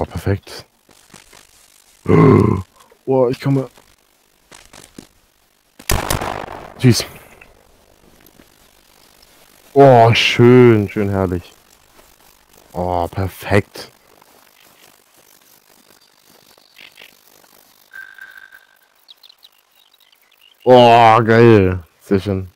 Oh, perfekt. Oh, ich komme. Tschüss. Oh, schön, schön herrlich. Oh, perfekt. Oh, geil. Sehr schön.